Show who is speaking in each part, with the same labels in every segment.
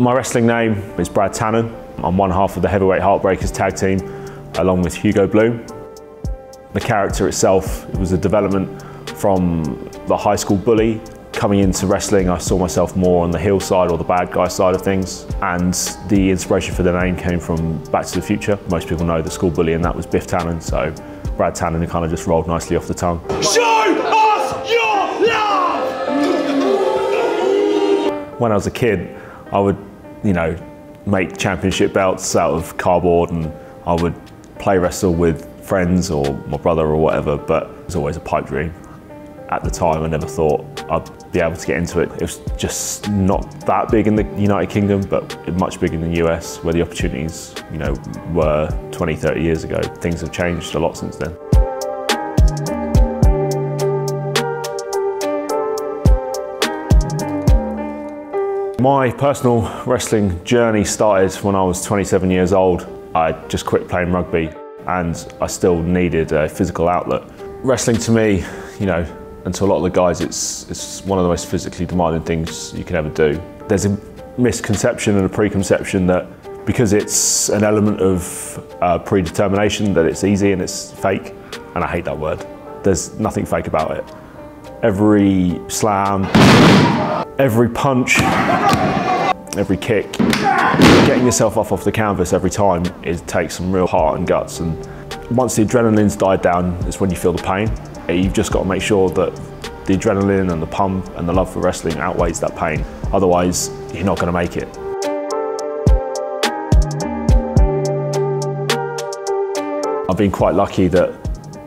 Speaker 1: My wrestling name is Brad Tannen. I'm one half of the Heavyweight Heartbreakers tag team, along with Hugo Bloom. The character itself it was a development from the high school bully. Coming into wrestling, I saw myself more on the heel side or the bad guy side of things. And the inspiration for the name came from Back to the Future. Most people know the school bully, and that was Biff Tannen. So Brad Tannen kind of just rolled nicely off the tongue.
Speaker 2: Show us your love!
Speaker 1: When I was a kid, I would, you know, make championship belts out of cardboard and I would play wrestle with friends or my brother or whatever, but it was always a pipe dream. At the time, I never thought I'd be able to get into it. It was just not that big in the United Kingdom, but much bigger in the US, where the opportunities, you know, were 20, 30 years ago. Things have changed a lot since then. My personal wrestling journey started when I was 27 years old. I just quit playing rugby and I still needed a physical outlet. Wrestling to me, you know, and to a lot of the guys, it's, it's one of the most physically demanding things you can ever do. There's a misconception and a preconception that because it's an element of uh, predetermination that it's easy and it's fake, and I hate that word. There's nothing fake about it. Every slam, every punch, every kick, getting yourself off off the canvas every time, it takes some real heart and guts. And once the adrenaline's died down, it's when you feel the pain. You've just got to make sure that the adrenaline and the pump and the love for wrestling outweighs that pain. Otherwise, you're not going to make it. I've been quite lucky that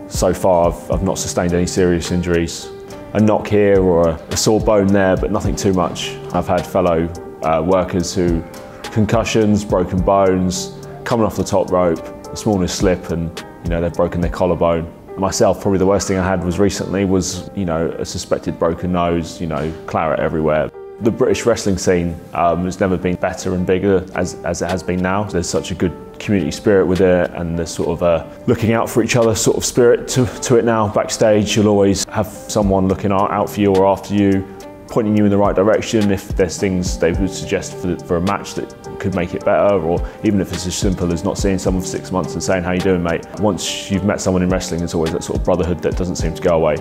Speaker 1: so far I've, I've not sustained any serious injuries a knock here or a, a, sore bone there, but nothing too much. I've had fellow uh, workers who concussions, broken bones, coming off the top rope, the smallest slip, and you know they've broken their collarbone. Myself, probably the worst thing I had was recently was you know a suspected broken nose, you know claret everywhere. The British wrestling scene um, has never been better and bigger as, as it has been now. There's such a good community spirit with it and the sort of a looking out for each other sort of spirit to, to it now. Backstage, you'll always have someone looking out for you or after you, pointing you in the right direction if there's things they would suggest for, for a match that could make it better or even if it's as simple as not seeing someone for six months and saying how you doing mate once you've met someone in wrestling there's always that sort of brotherhood that doesn't seem to go away